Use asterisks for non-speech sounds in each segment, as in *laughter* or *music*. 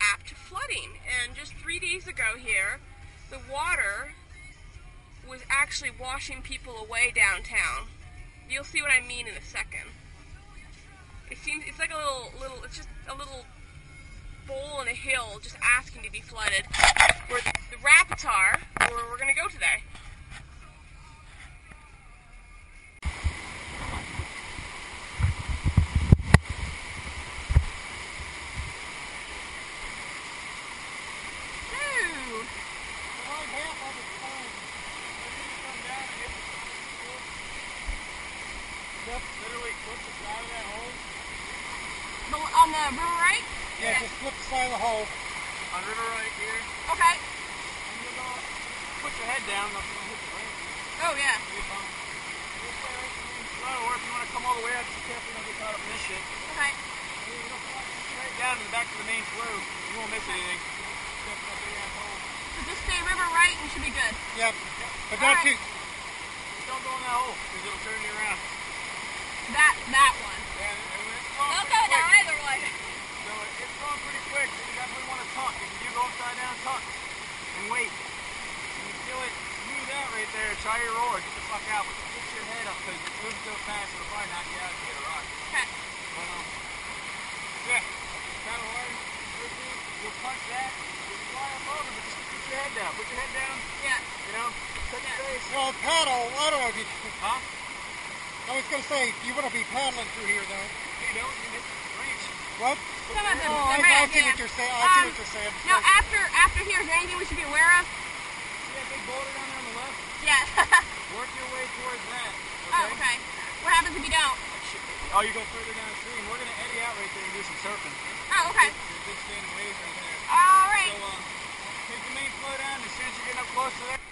apt to flooding. And just three days ago here, the water was actually washing people away downtown. You'll see what I mean in a second. It seems it's like a little little it's just a little bowl in a hill just asking to be flooded. Where the, rapids are, where we're gonna go today. Ooh. Literally flip the side of that hole. The, on the river right? Yeah, just flip the side of the hole. On river right here. Okay. And you're gonna put your head down. That's gonna hit the ramp. Oh yeah. You're fine. You'll stay right in the main or if you want to come all the way out, just be careful you don't get caught up in this shit. Okay. And you're gonna fly straight down to the back of the main flow. You won't miss anything. Except that big ass hole. So just stay river right and you should be good. Yep. But don't don't you? Just don't go in that hole, because it'll turn you around. That that one. Yeah, and it's flowing Don't pretty go either. So it's going pretty quick. So you definitely want to tuck. If you do go upside down, tuck and wait. When you feel it smooth out right there, try your roar. Get the fuck out, but fix your head up because it's moving so fast it'll probably knock you out if you hit a rock. But um, yeah, kind of hard. You'll punch that. You'll fly up over, but just put your head down. Put your head down. Yeah. You know, touch your face. Well, paddle, I don't know if you, Huh? I was going to say, you want to be paddling through here, though. You don't. You hit the range. What? Some of them. Oh, I, the I red, see yeah. what you're saying. I see Um, what you're saying. Now after after here, is there anything we should be aware of? See that big boulder down there on the left? Yeah. *laughs* Work your way towards that. oh, okay. What happens if you don't? Oh, you go further downstream. We're gonna eddy out right there and do some surfing. Oh, okay. There's big standing waves right there. All right. So, uh, take the main flow down. As soon as you're getting up close to there.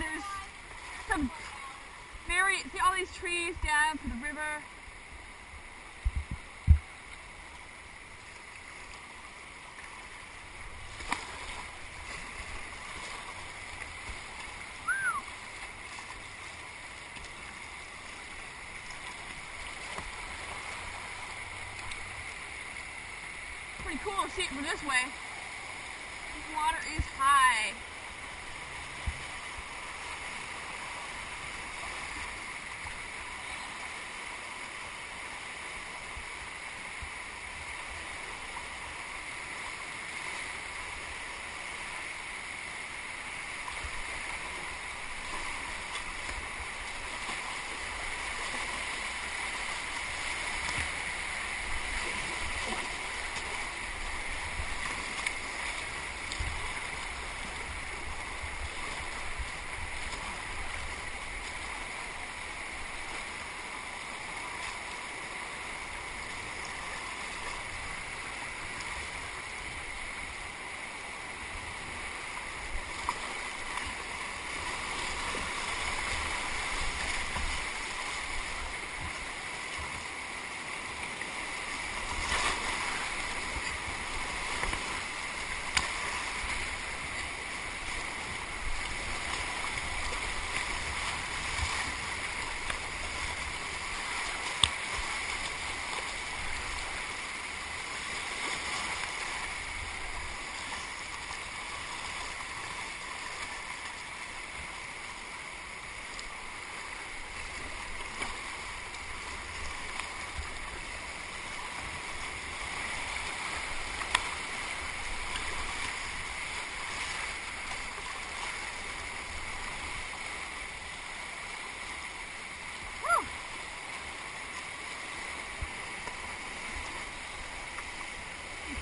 There's some very see all these trees down to the river. Pretty cool to see it from this way. This water is high.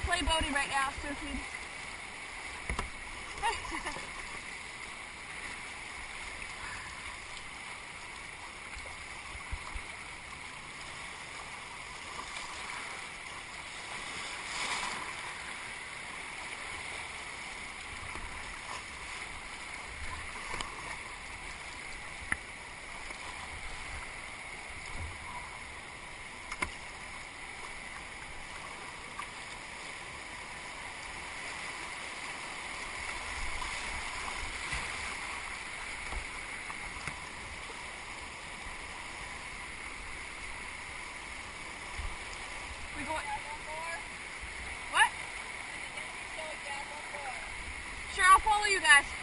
Play boating right now, surfing. *laughs* We go. What? Sure, I'll follow you guys.